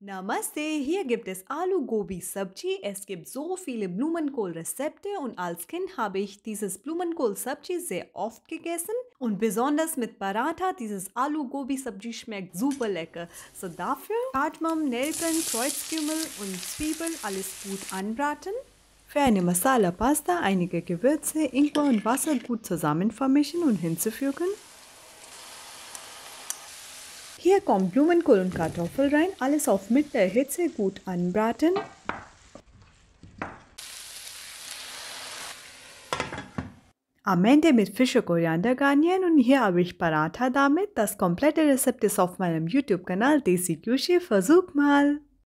Namaste, hier gibt es Alu-Gobi-Sabji. Es gibt so viele Blumenkohl-Rezepte und als Kind habe ich dieses Blumenkohl-Sabji sehr oft gegessen und besonders mit Paratha, dieses Alu-Gobi-Sabji schmeckt super lecker. So dafür Kardamom, Nelken, Kreuzkümmel und Zwiebeln alles gut anbraten. Für eine Masala-Pasta einige Gewürze, Ingwer und Wasser gut zusammen vermischen und hinzufügen. Hier kommt Blumenkohl und Kartoffel rein, alles auf mittlerer Hitze gut anbraten. Am Ende mit Fisch und Koriander garnieren und hier habe ich Paratha damit. Das komplette Rezept ist auf meinem YouTube-Kanal Desi Kyushi. Versuch mal!